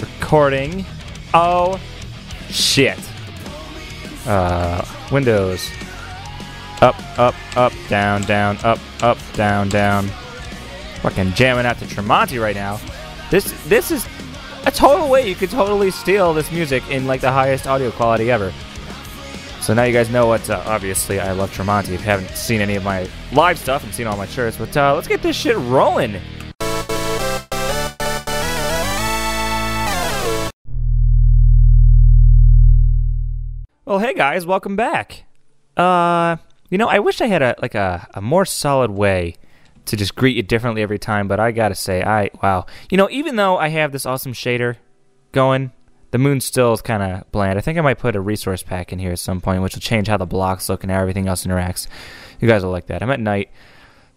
Recording. Oh, shit. Uh, Windows. Up, up, up, down, down, up, up, down, down. Fucking jamming out to Tremonti right now. This, this is a total way you could totally steal this music in like the highest audio quality ever. So now you guys know what, uh, obviously, I love Tremonti. If you haven't seen any of my live stuff and seen all my shirts, but uh, let's get this shit rolling. Well, hey guys, welcome back. Uh, you know, I wish I had a like a, a more solid way to just greet you differently every time, but I gotta say, I wow. You know, even though I have this awesome shader going, the moon still is kind of bland. I think I might put a resource pack in here at some point, which will change how the blocks look and how everything else interacts. You guys will like that. I'm at night.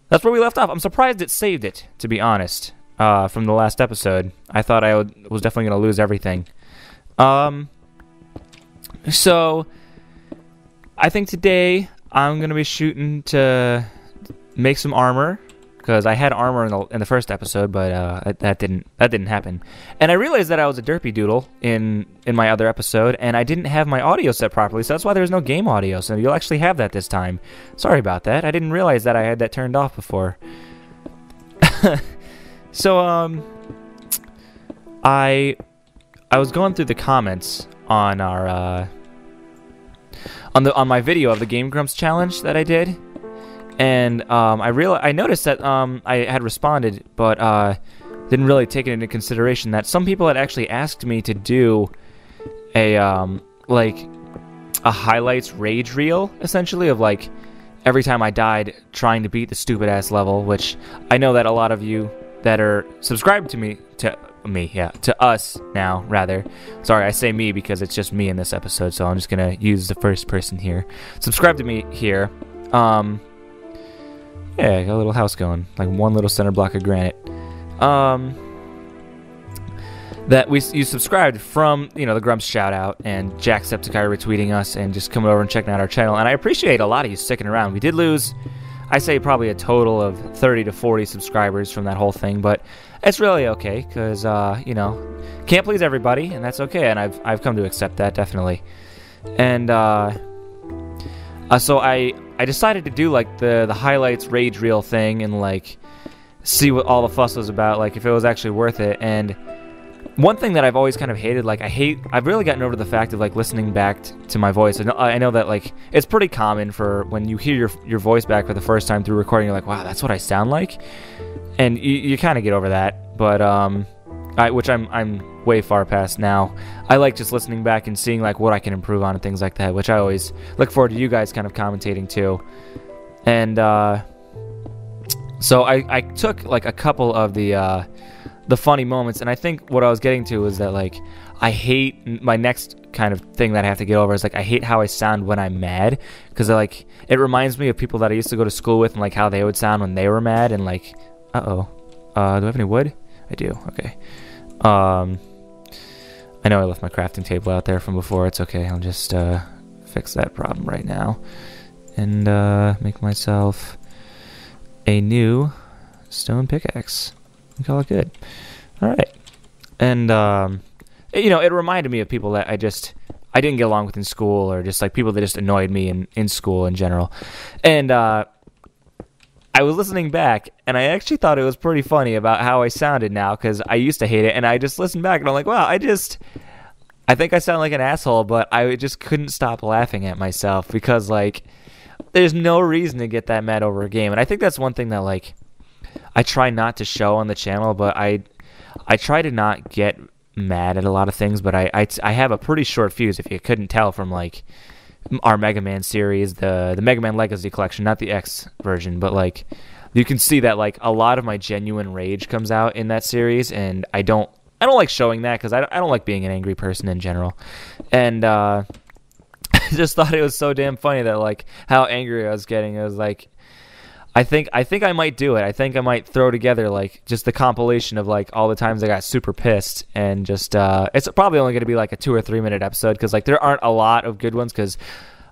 That's where we left off. I'm surprised it saved it, to be honest. Uh, from the last episode, I thought I would, was definitely gonna lose everything. Um, so I think today I'm gonna be shooting to make some armor because I had armor in the, in the first episode, but uh, that didn't that didn't happen. And I realized that I was a derpy doodle in in my other episode, and I didn't have my audio set properly, so that's why there's no game audio. So you'll actually have that this time. Sorry about that. I didn't realize that I had that turned off before. so um, I I was going through the comments on our uh, on the on my video of the Game Grumps challenge that I did. And um, I real I noticed that um, I had responded, but uh, didn't really take it into consideration that some people had actually asked me to do a um, like a highlights rage reel, essentially of like every time I died trying to beat the stupid ass level, which I know that a lot of you that are subscribed to me to me, yeah, to us now rather. Sorry, I say me because it's just me in this episode, so I'm just gonna use the first person here. Subscribe to me here. Um, yeah, got a little house going, like one little center block of granite. Um, that we you subscribed from you know the Grumps shout out and Jacksepticeye retweeting us and just coming over and checking out our channel. And I appreciate a lot of you sticking around. We did lose, I say probably a total of 30 to 40 subscribers from that whole thing, but it's really okay because uh, you know can't please everybody, and that's okay. And I've I've come to accept that definitely. And uh, uh, so I I decided to do like the the highlights rage reel thing and like see what all the fuss was about, like if it was actually worth it. And one thing that I've always kind of hated, like I hate, I've really gotten over the fact of like listening back t- to my voice. I know, I know that like it's pretty common for when you hear your your voice back for the first time through recording, you're like, wow, that's what I sound like, and you, you kind of get over that. But um, I, which I'm I'm way far past now. I like just listening back and seeing like what I can improve on and things like that, which I always look forward to you guys kind of commentating too. And uh, so I, I took like a couple of the uh, the funny moments, and I think what I was getting to is that like I hate my next kind of thing that I have to get over is like I hate how I sound when I'm mad because like it reminds me of people that I used to go to school with and like how they would sound when they were mad and like uh oh uh do I have any wood? I do. Okay. Um, I know I left my crafting table out there from before. It's okay. I'll just uh, fix that problem right now and uh, make myself a new stone pickaxe and call it good. All right. And um, you know, it reminded me of people that I just I didn't get along with in school, or just like people that just annoyed me in in school in general. And uh, I was listening back, and I actually thought it was pretty funny about how I sounded now because I used to hate it, and I just listened back, and I'm like, wow, I just. I think I sound like an asshole, but I just couldn't stop laughing at myself because, like, there's no reason to get that mad over a game. And I think that's one thing that, like, I try not to show on the channel, but I I try to not get mad at a lot of things, but I, I, I have a pretty short fuse if you couldn't tell from like our Mega Man series, the the Mega Man Legacy collection, not the X version, but like you can see that like a lot of my genuine rage comes out in that series, and I don't I don't like showing that because I don't, I don't like being an angry person in general, and uh, I just thought it was so damn funny that like how angry I was getting. I was like I think I think I might do it. I think I might throw together like just the compilation of like all the times I got super pissed and just uh it's probably only going to be like a 2 or 3 minute episode cuz like there aren't a lot of good ones cuz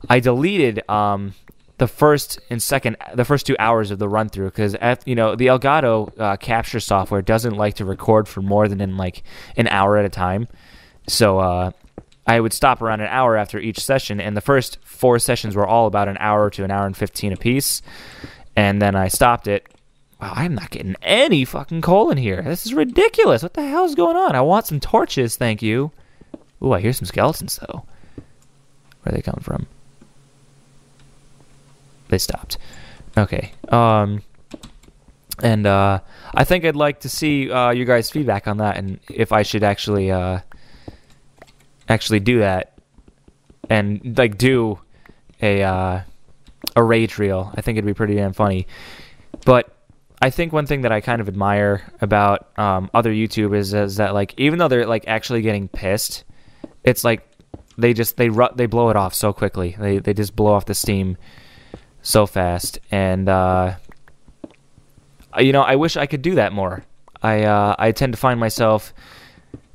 I deleted um the first and second, the first two hours of the run through, because you know the Elgato uh, capture software doesn't like to record for more than in like an hour at a time. So uh, I would stop around an hour after each session, and the first four sessions were all about an hour to an hour and fifteen apiece, and then I stopped it. Wow, I'm not getting any fucking coal in here. This is ridiculous. What the hell is going on? I want some torches, thank you. Ooh, I hear some skeletons though. Where are they coming from? they stopped. Okay. Um, and uh, I think I'd like to see uh, your guys' feedback on that, and if I should actually uh, actually do that, and like do a uh, a rage reel. I think it'd be pretty damn funny. But I think one thing that I kind of admire about um, other YouTubers is that like even though they're like actually getting pissed, it's like they just they ru- they blow it off so quickly. They they just blow off the steam so fast, and uh, you know, I wish I could do that more. I uh, I tend to find myself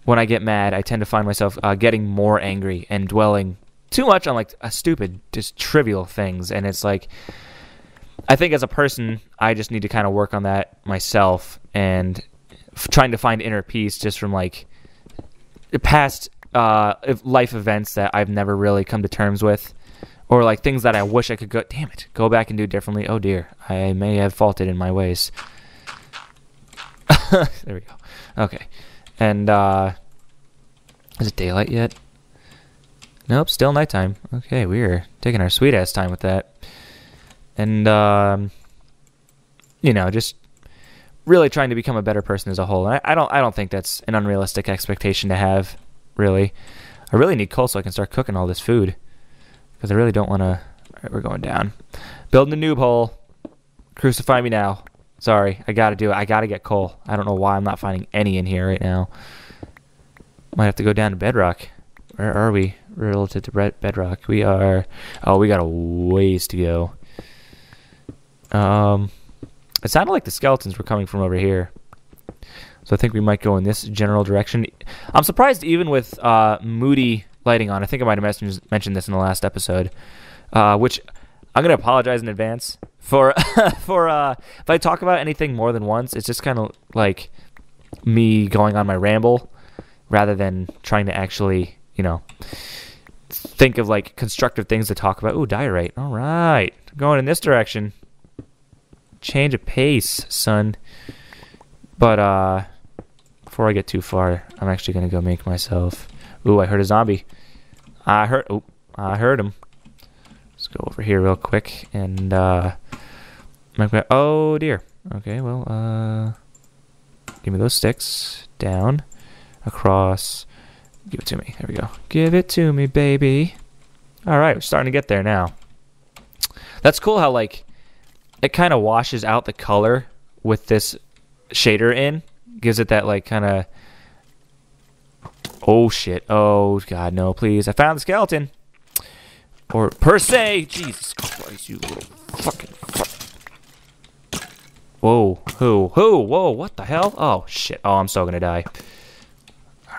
when I get mad, I tend to find myself uh, getting more angry and dwelling too much on like a stupid, just trivial things, and it's like. I think as a person, I just need to kind of work on that myself and f- trying to find inner peace just from like past uh, life events that I've never really come to terms with or like things that I wish I could go. Damn it, go back and do differently. Oh dear, I may have faulted in my ways. there we go. Okay, and uh, is it daylight yet? Nope, still nighttime. Okay, we're taking our sweet ass time with that, and um, you know, just really trying to become a better person as a whole. And I, I don't, I don't think that's an unrealistic expectation to have. Really, I really need coal so I can start cooking all this food because I really don't want to. Right, we're going down. Building a noob hole. Crucify me now. Sorry, I got to do it. I got to get coal. I don't know why I'm not finding any in here right now. Might have to go down to bedrock. Where are we relative to bedrock? We are. Oh, we got a ways to go. Um, it sounded like the skeletons were coming from over here. So I think we might go in this general direction. I'm surprised even with uh, Moody lighting on. I think I might have mentioned this in the last episode, uh, which I'm gonna apologize in advance for for uh, if I talk about anything more than once. It's just kind of like me going on my ramble rather than trying to actually, you know, think of like constructive things to talk about. Ooh, diorite. All right, going in this direction. Change of pace, son. But uh, before I get too far, I'm actually gonna go make myself Ooh, I heard a zombie. I heard. Oh, I heard him. Let's go over here real quick and uh. Oh dear. Okay, well, uh, give me those sticks. Down, across. Give it to me. There we go. Give it to me, baby. All right, we're starting to get there now. That's cool how like it kind of washes out the color with this shader in. Gives it that like kind of Oh shit. Oh god, no, please. I found the skeleton. Or per se. Jesus Christ, you little fucking fuck. Whoa, who, who, whoa, what the hell? Oh shit. Oh, I'm so gonna die.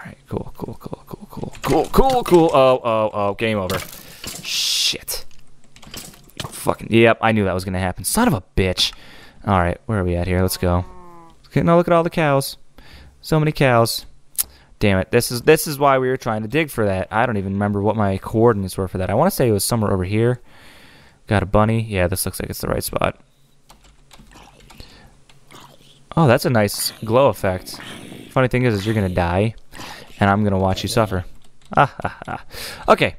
Alright, cool, cool, cool, cool, cool, cool, cool, cool. Oh, oh, oh, game over. Shit. Fucking, yep, I knew that was gonna happen. Son of a bitch. Alright, where are we at here? Let's go. Okay, now look at all the cows. So many cows. Damn it. This is this is why we were trying to dig for that. I don't even remember what my coordinates were for that. I want to say it was somewhere over here. Got a bunny. Yeah, this looks like it's the right spot. Oh, that's a nice glow effect. Funny thing is, is you're going to die, and I'm going to watch you suffer. Ah, ah, ah. Okay.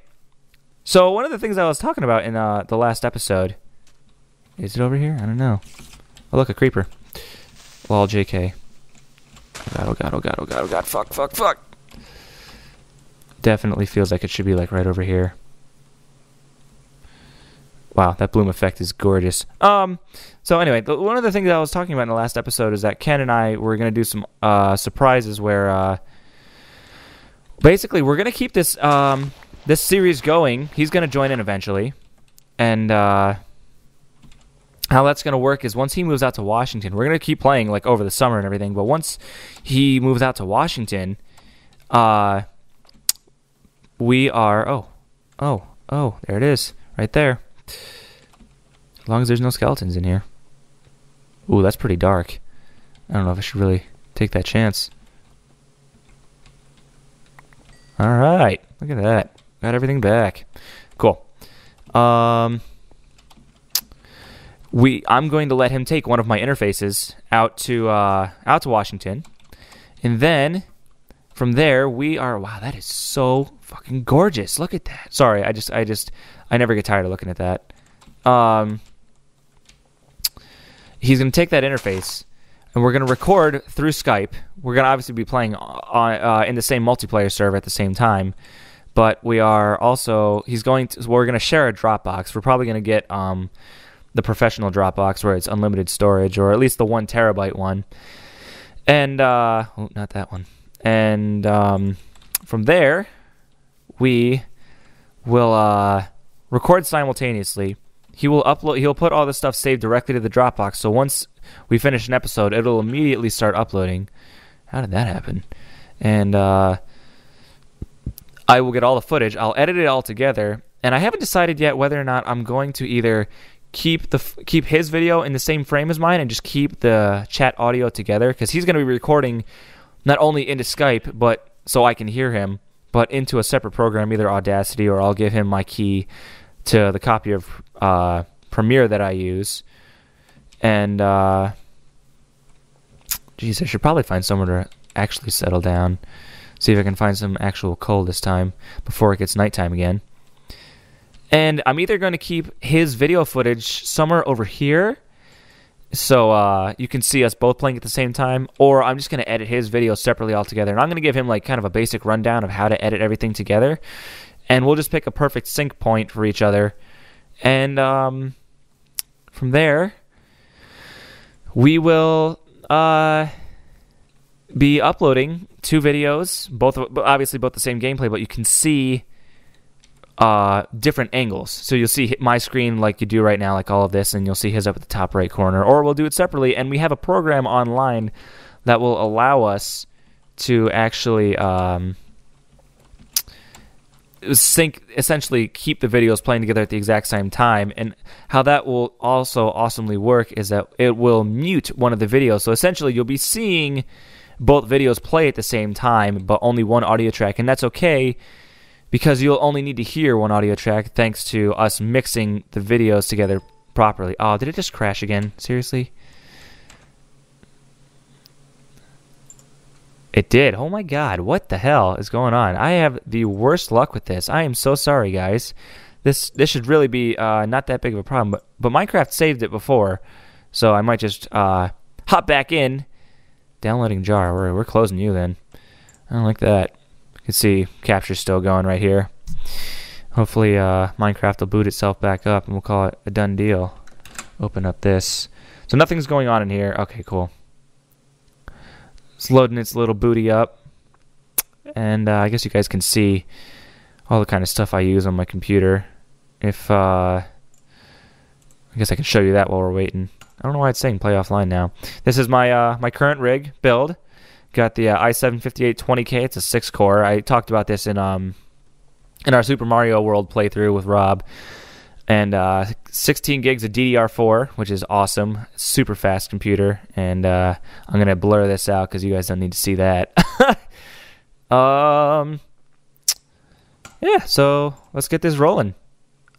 So one of the things I was talking about in uh, the last episode... Is it over here? I don't know. Oh, look, a creeper. Lol, JK. Oh God, oh god, oh god, oh god, oh god, fuck, fuck, fuck. Definitely feels like it should be like right over here. Wow, that bloom effect is gorgeous. Um, so anyway, the, one of the things I was talking about in the last episode is that Ken and I were to do some uh, surprises where uh, basically we're going to keep this um, this series going. He's going to join in eventually, and uh, how that's going to work is once he moves out to Washington, we're going to keep playing like over the summer and everything. But once he moves out to Washington, uh, we are oh, oh, oh, there it is, right there. As long as there's no skeletons in here. Ooh, that's pretty dark. I don't know if I should really take that chance. Alright, look at that. Got everything back. Cool. Um, we I'm going to let him take one of my interfaces out to uh, out to Washington, and then from there we are. Wow, that is so fucking gorgeous. Look at that. Sorry, I just I just I never get tired of looking at that. Um, he's gonna take that interface, and we're gonna record through Skype. We're gonna obviously be playing on uh, in the same multiplayer server at the same time but we are also he's going to we're going to share a Dropbox. We're probably going to get um, the professional Dropbox where it's unlimited storage, or at least the one terabyte one. And uh, oh, not that one. And um, from there, we will uh, record simultaneously. He will upload. He'll put all the stuff saved directly to the Dropbox. So once we finish an episode, it'll immediately start uploading. How did that happen? And uh, I will get all the footage. I'll edit it all together, and I haven't decided yet whether or not I'm going to either keep the keep his video in the same frame as mine and just keep the chat audio together because he's going to be recording not only into Skype but so I can hear him, but into a separate program, either Audacity or I'll give him my key to the copy of uh, Premiere that I use, and uh, geez, I should probably find somewhere to actually settle down. See if I can find some actual coal this time before it gets nighttime again. And I'm either going to keep his video footage somewhere over here so uh, you can see us both playing at the same time, or I'm just going to edit his video separately altogether. And I'm going to give him like kind of a basic rundown of how to edit everything together. And we'll just pick a perfect sync point for each other. And um, from there, we will uh, be uploading two videos, both obviously both the same gameplay, but you can see uh, different angles. So you'll see my screen like you do right now, like all of this, and you'll see his up at the top right corner. Or we'll do it separately, and we have a program online that will allow us to actually um, sync, essentially keep the videos playing together at the exact same time. And how that will also awesomely work is that it will mute one of the videos. So essentially, you'll be seeing both videos play at the same time, but only one audio track, and that's okay because you'll only need to hear one audio track thanks to us mixing the videos together properly. Oh, did it just crash again? Seriously? It did. Oh my god, what the hell is going on? I have the worst luck with this. I am so sorry, guys. This this should really be uh, not that big of a problem, but, but Minecraft saved it before, so I might just uh, hop back in Downloading jar. We're, we're closing you then. I don't like that. You can see capture's still going right here. Hopefully uh, Minecraft will boot itself back up and we'll call it a done deal. Open up this. So nothing's going on in here. Okay, cool. It's loading its little booty up. And uh, I guess you guys can see all the kind of stuff I use on my computer. If, uh, I guess I can show you that while we're waiting. I don't know why it's saying play offline now. This is my uh, my current rig build. Got the uh, i7 5820K. It's a six core. I talked about this in um in our Super Mario World playthrough with Rob. And uh, 16 gigs of DDR4, which is awesome. Super fast computer. And uh, I'm gonna blur this out because you guys don't need to see that. um, yeah. So let's get this rolling.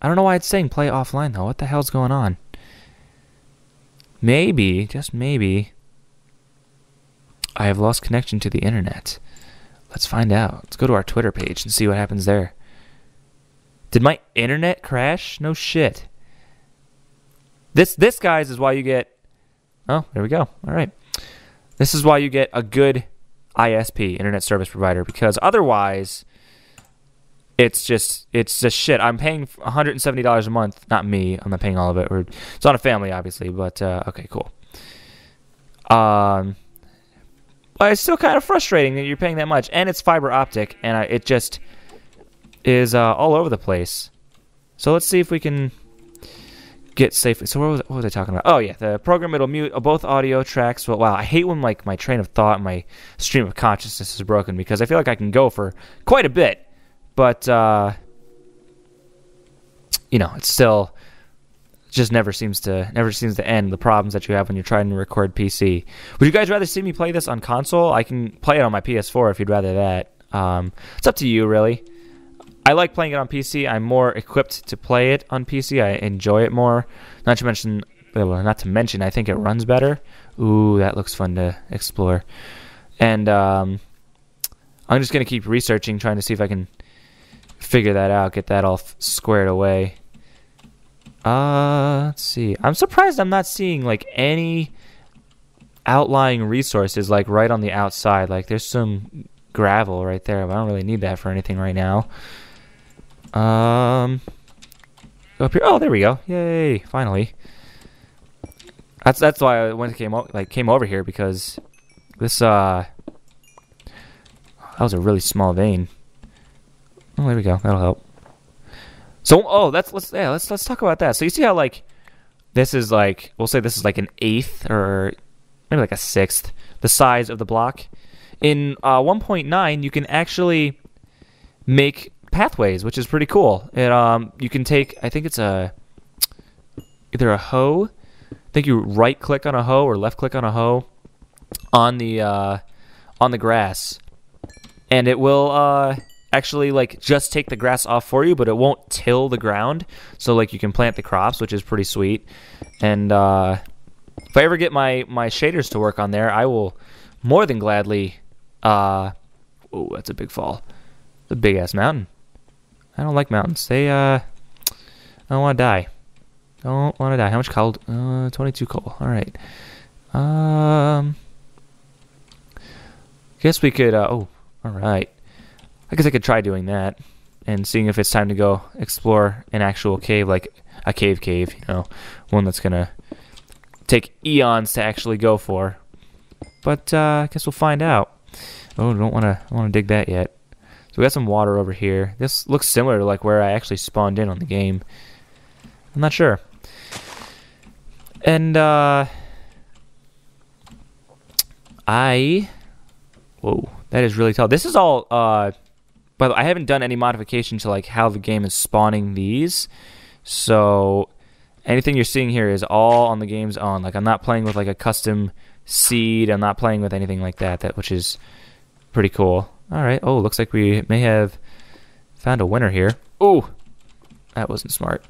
I don't know why it's saying play offline though. What the hell's going on? Maybe, just maybe, I have lost connection to the internet. Let's find out. Let's go to our Twitter page and see what happens there. Did my internet crash? No shit. This this guys is why you get Oh, there we go. All right. This is why you get a good ISP, internet service provider because otherwise it's just it's just shit. I'm paying 170 dollars a month. Not me. I'm not paying all of it. Or it's on a family, obviously. But uh, okay, cool. Um, but it's still kind of frustrating that you're paying that much, and it's fiber optic, and I, it just is uh, all over the place. So let's see if we can get safely. So what was, what was I talking about? Oh yeah, the program it'll mute both audio tracks. Well, wow, I hate when like my train of thought, my stream of consciousness is broken because I feel like I can go for quite a bit but uh, you know, it's still just never seems to never seems to end the problems that you have when you're trying to record PC. Would you guys rather see me play this on console? I can play it on my PS4 if you'd rather that. Um, it's up to you, really. I like playing it on PC. I'm more equipped to play it on PC. I enjoy it more. Not to mention, not to mention, I think it runs better. Ooh, that looks fun to explore. And um, I'm just gonna keep researching, trying to see if I can figure that out, get that all squared away. Uh, let's see. I'm surprised I'm not seeing like any outlying resources like right on the outside. Like there's some gravel right there, but I don't really need that for anything right now. Um, up here. Oh, there we go. Yay! Finally. That's that's why I went came like came over here because this uh that was a really small vein. Oh, there we go. That'll help. So, oh, that's let's yeah, let's let's talk about that. So you see how like this is like we'll say this is like an eighth or maybe like a sixth the size of the block. In uh, 1.9, you can actually make pathways, which is pretty cool. It um you can take I think it's a either a hoe. I think you right click on a hoe or left click on a hoe on the uh, on the grass, and it will uh actually like just take the grass off for you, but it won't till the ground. So like you can plant the crops, which is pretty sweet. And uh, if I ever get my my shaders to work on there, I will more than gladly. Uh, oh, that's a big fall. a big ass mountain. I don't like mountains. They uh, I don't want to die. Don't want to die. How much coal? Uh, 22 coal. All right. Um, guess we could. Uh, oh, all right. I guess I could try doing that and seeing if it's time to go explore an actual cave, like a cave cave, you know, one that's gonna take eons to actually go for. But uh, I guess we'll find out. Oh, don't wanna wanna dig that yet. So we got some water over here. This looks similar to like where I actually spawned in on the game. I'm not sure. And uh I Whoa, that is really tall. This is all uh but I haven't done any modification to like how the game is spawning these. So anything you're seeing here is all on the game's own. Like I'm not playing with like a custom seed. I'm not playing with anything like that. That which is pretty cool. All right. Oh, looks like we may have found a winner here. Oh, that wasn't smart.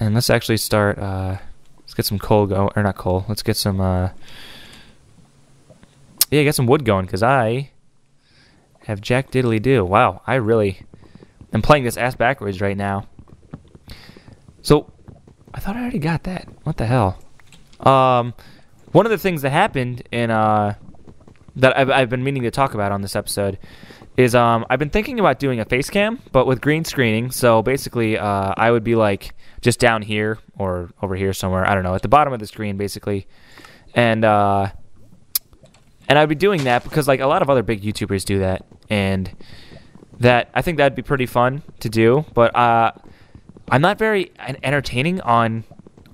And let's actually start. Uh, let's get some coal going, or not coal. Let's get some. Uh, yeah, get some wood going because I have Jack Diddley do. Wow, I really am playing this ass backwards right now. So, I thought I already got that. What the hell? Um, one of the things that happened in uh that I've, I've been meaning to talk about on this episode is um I've been thinking about doing a face cam, but with green screening. So basically, uh, I would be like just down here or over here somewhere. I don't know, at the bottom of the screen, basically, and uh and I'd be doing that because like a lot of other big YouTubers do that, and that I think that'd be pretty fun to do. But uh, I'm not very entertaining on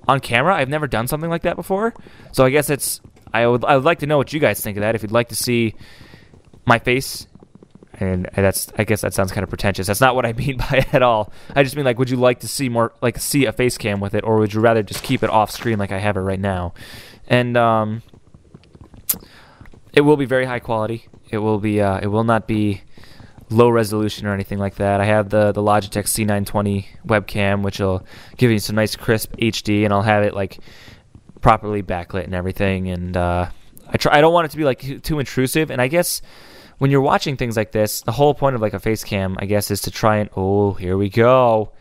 on camera. I've never done something like that before, so I guess it's I would I would like to know what you guys think of that. If you'd like to see my face. And that's, I guess that sounds kind of pretentious. That's not what I mean by it at all. I just mean like, would you like to see more, like, see a face cam with it, or would you rather just keep it off screen like I have it right now? And um, it will be very high quality. It will be. Uh, it will not be low resolution or anything like that. I have the the Logitech C920 webcam, which will give you some nice crisp HD, and I'll have it like properly backlit and everything. And uh, I try. I don't want it to be like too intrusive. And I guess when you're watching things like this, the whole point of like a face cam, I guess, is to try and oh, here we go,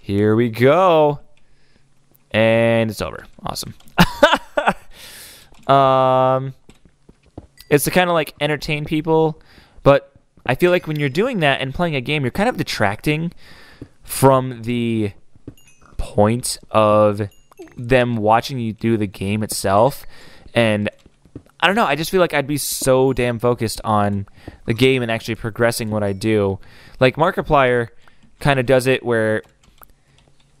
here we go, and it's over. Awesome. um it's to kind of like entertain people, but I feel like when you're doing that and playing a game, you're kind of detracting from the point of them watching you do the game itself. And I don't know, I just feel like I'd be so damn focused on the game and actually progressing what I do. Like Markiplier kind of does it where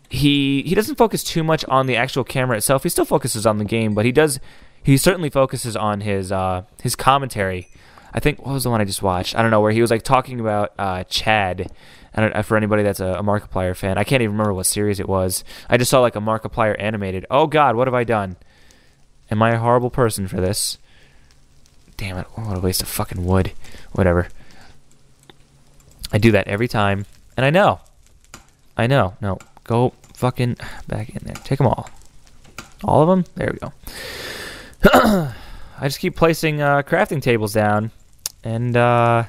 he he doesn't focus too much on the actual camera itself. He still focuses on the game, but he does he certainly focuses on his uh, his commentary. I think what was the one I just watched? I don't know where he was like talking about uh, Chad And for anybody that's a, a Markiplier fan, I can't even remember what series it was. I just saw like a Markiplier animated. Oh God, what have I done? Am I a horrible person for this? Damn it! what a waste of fucking wood. Whatever. I do that every time, and I know. I know. No, go fucking back in there. Take them all. All of them? There we go. I just keep placing uh, crafting tables down and uh,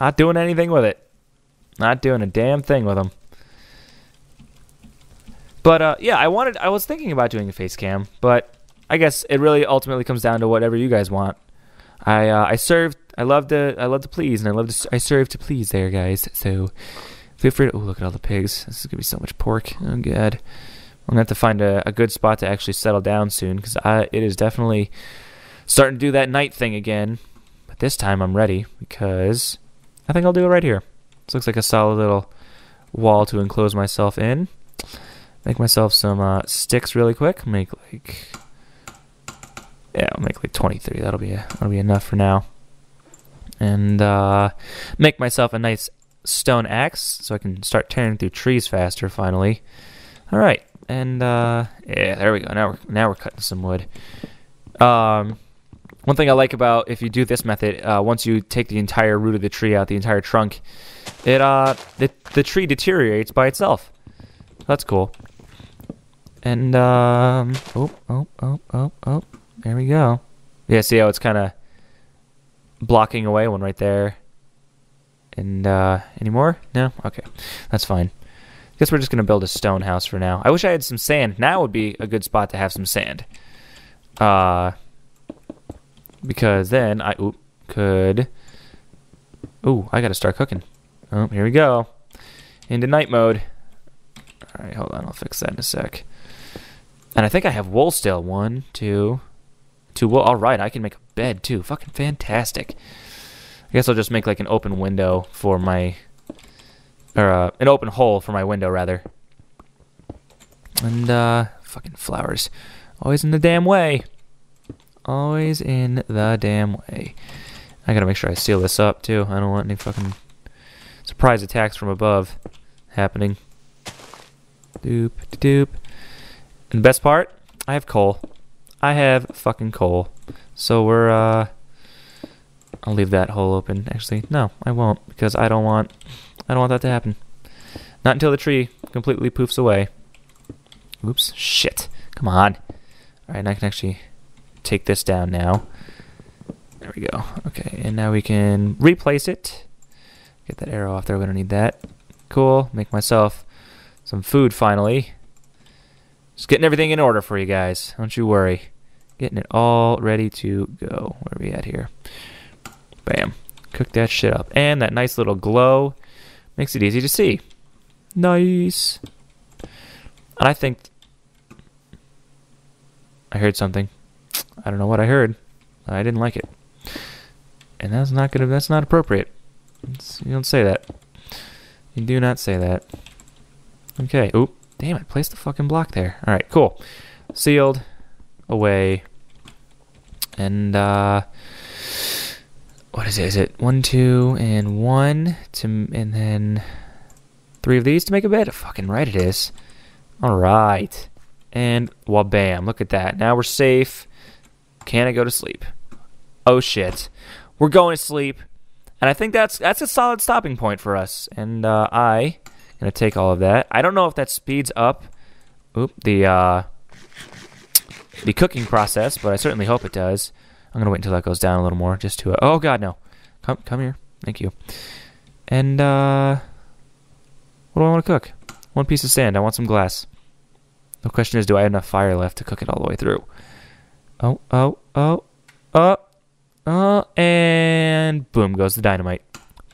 not doing anything with it. Not doing a damn thing with them. But uh, yeah, I wanted. I was thinking about doing a face cam, but I guess it really ultimately comes down to whatever you guys want. I uh, I served. I love to. I love to please, and I love to. I serve to please, there, guys. So feel free. To, oh, look at all the pigs. This is gonna be so much pork. Oh god. I'm gonna have to find a, a good spot to actually settle down soon because it is definitely starting to do that night thing again. But this time I'm ready because I think I'll do it right here. This looks like a solid little wall to enclose myself in. Make myself some uh, sticks really quick. Make like yeah, I'll make like 23. That'll be that'll be enough for now. And uh, make myself a nice stone axe so I can start tearing through trees faster. Finally. All right and uh, yeah, there we go. Now we're now we're cutting some wood. Um, one thing I like about if you do this method, uh, once you take the entire root of the tree out, the entire trunk, it uh the the tree deteriorates by itself. That's cool. And um, oh oh oh oh oh, there we go. Yeah, see how it's kind of blocking away one right there. And uh, any more? No, okay, that's fine. Guess we're just to build a stone house for now. I wish I had some sand. Now would be a good spot to have some sand. Uh, because then I oop, could... Ooh, I got to start cooking. Oh, here we go. Into night mode. All right, hold on. I'll fix that in a sec. And I think I have wool still. One, two, two wool. All right, I can make a bed too. Fucking fantastic. I guess I'll just make like an open window for my or uh, an open hole for my window, rather. And, uh, fucking flowers. Always in the damn way. Always in the damn way. I gotta make sure I seal this up, too. I don't want any fucking surprise attacks from above happening. Doop, doop. And the best part, I have coal. I have fucking coal. So we're, uh, I'll leave that hole open. Actually, no, I won't, because I don't want I don't want that to happen. Not until the tree completely poofs away. Oops. Shit. Come on. Alright, and I can actually take this down now. There we go. Okay, and now we can replace it. Get that arrow off there. We don't need that. Cool. Make myself some food finally. Just getting everything in order for you guys. Don't you worry. Getting it all ready to go. Where are we at here? Bam. Cook that shit up. And that nice little glow Makes it easy to see. Nice. And I think I heard something. I don't know what I heard. I didn't like it. And that's not gonna that's not appropriate. You don't say that. You do not say that. Okay. Oop. Damn it, place the fucking block there. Alright, cool. Sealed. Away. And uh what is it? Is it one, two, and one to, and then three of these to make a bed? Fucking right, it is. All right, and well, bam! Look at that. Now we're safe. Can I go to sleep? Oh shit, we're going to sleep, and I think that's that's a solid stopping point for us. And uh, I gonna take all of that. I don't know if that speeds up, oop, the uh, the cooking process, but I certainly hope it does. I'm gonna wait until that goes down a little more, just to. Uh, oh God, no! Come, come here. Thank you. And uh, what do I want to cook? One piece of sand. I want some glass. The question is, do I have enough fire left to cook it all the way through? Oh, oh, oh, oh, oh, and boom goes the dynamite.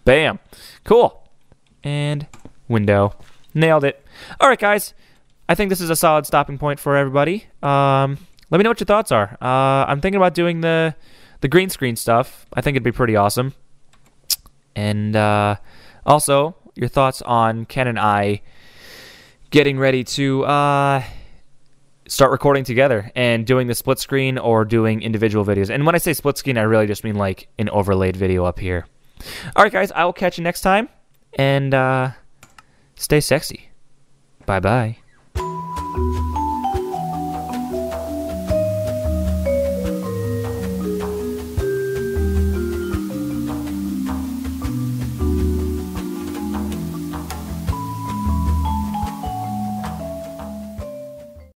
Bam. Cool. And window. Nailed it. All right, guys. I think this is a solid stopping point for everybody. Um, let me know what your thoughts are. Uh, I'm thinking about doing the the green screen stuff. I think it'd be pretty awesome. And uh, also your thoughts on Ken and I getting ready to uh, start recording together and doing the split screen or doing individual videos. And when I say split screen, I really just mean like an overlaid video up here. All right, guys, I will catch you next time. and uh, stay sexy. Bye bye.